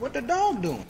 What the dog doing?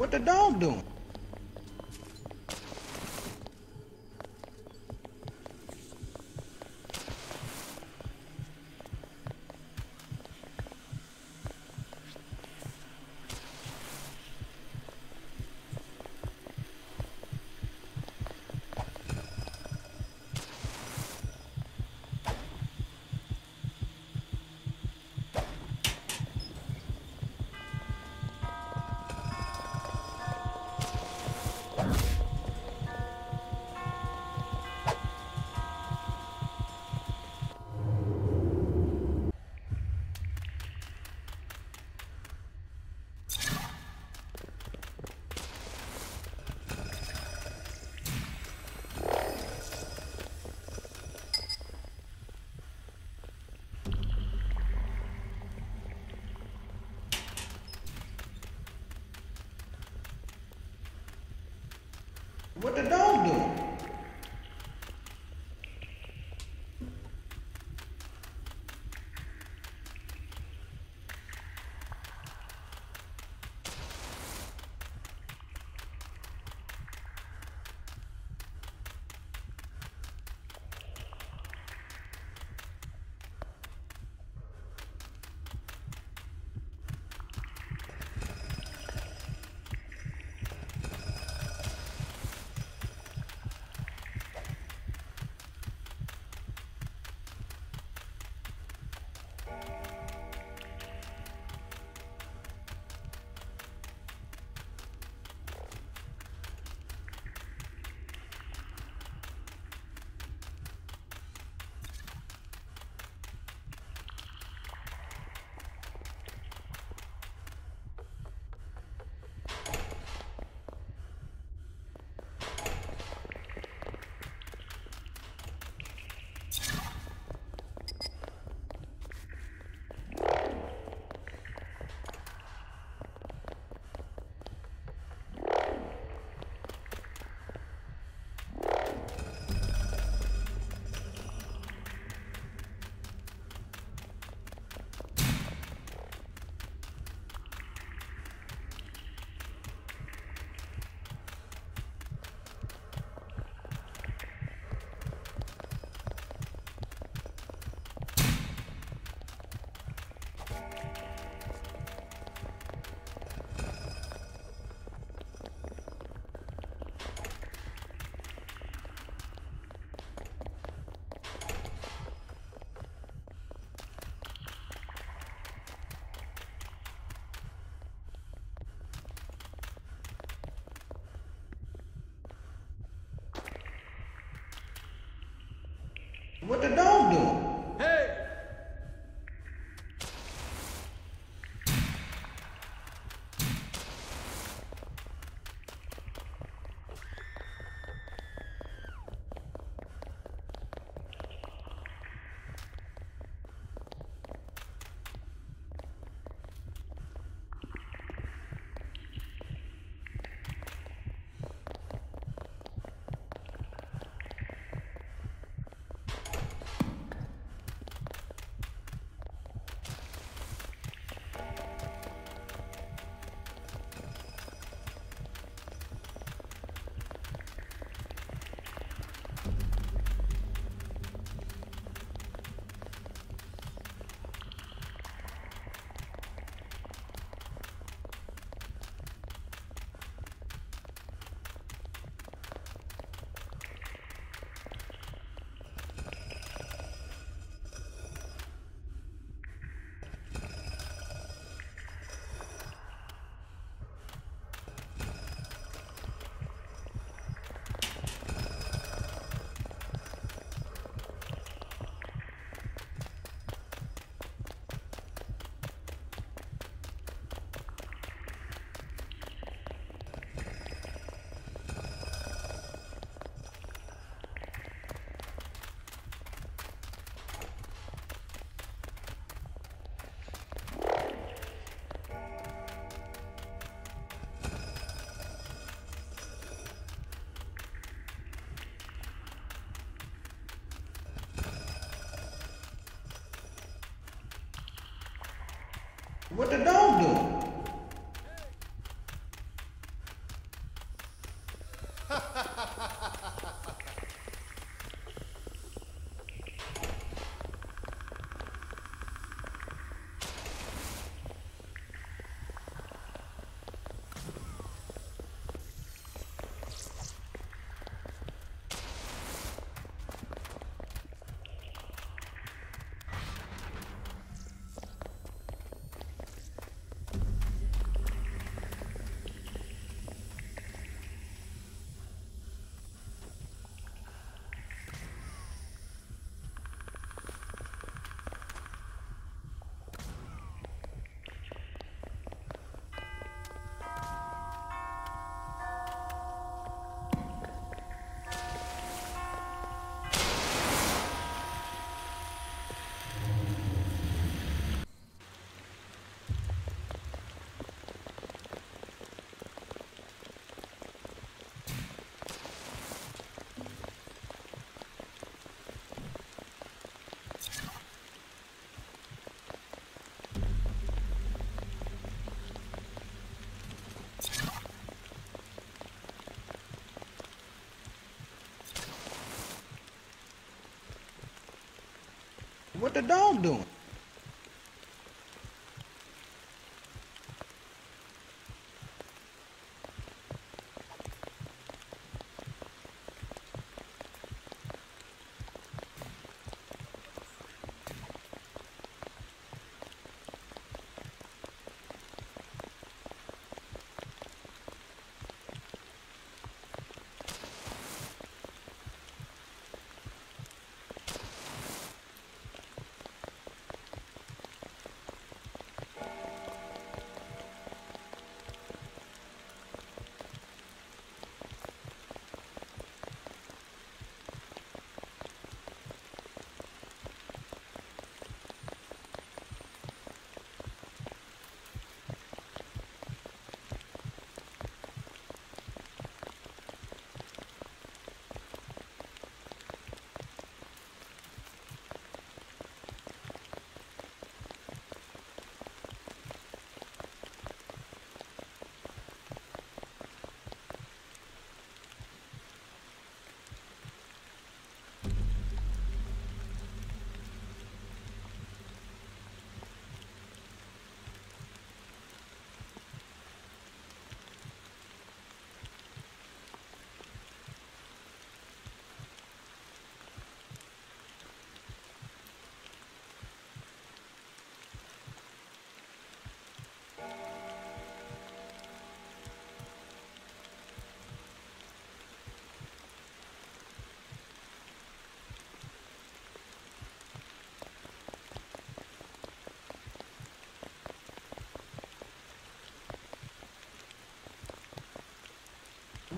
What the dog doing? What the dog doing? What the dog What the dog What the dog doing?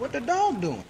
What the dog doing?